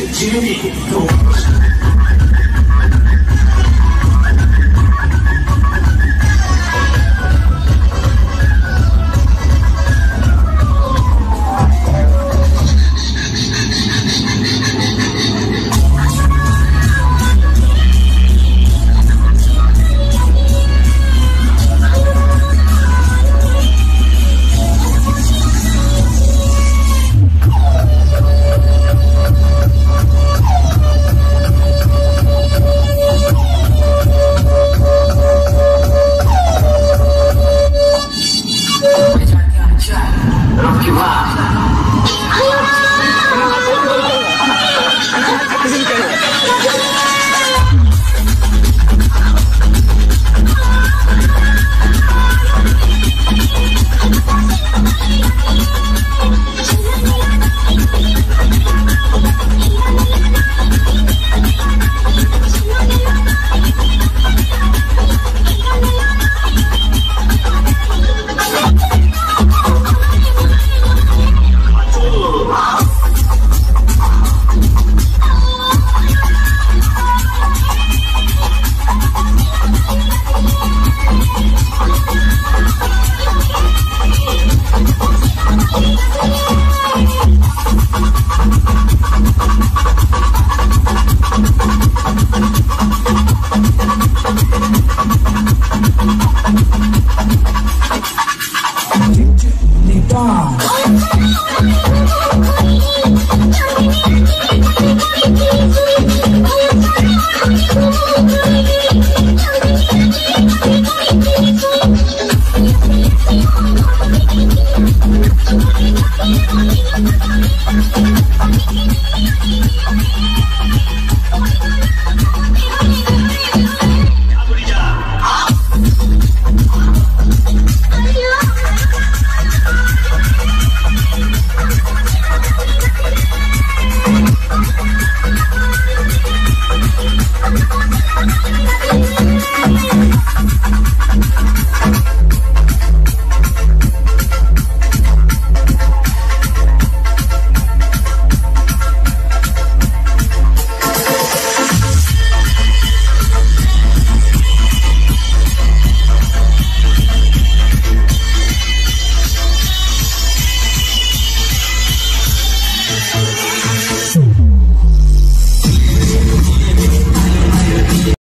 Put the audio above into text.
準備 occupy. Thank you.